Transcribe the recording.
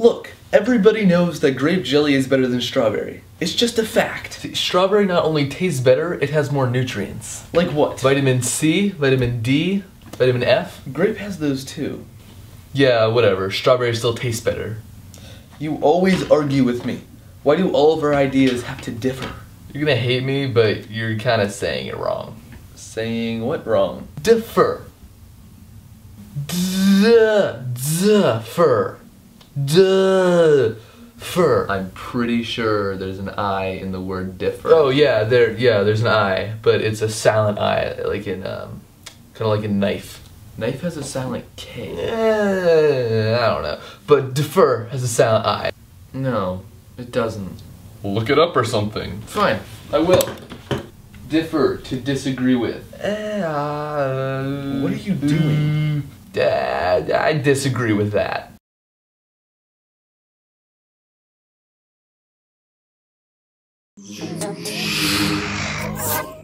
Look, everybody knows that grape jelly is better than strawberry. It's just a fact. See, strawberry not only tastes better, it has more nutrients. Like what? Vitamin C, vitamin D, vitamin F. Grape has those too. Yeah, whatever. Strawberry still tastes better. You always argue with me. Why do all of our ideas have to differ? You're gonna hate me, but you're kind of saying it wrong. Saying what wrong? Differ. Duh, differ. Differ. I'm pretty sure there's an I in the word differ. Oh yeah, there. Yeah, there's an I, but it's a silent I, like in um, kind of like a knife. Knife has a silent K. Eh, I don't know, but defer has a silent I. No, it doesn't. Look it up or something. Fine. I will. Differ to disagree with. What are you doing? Dad, I disagree with that. Yeah.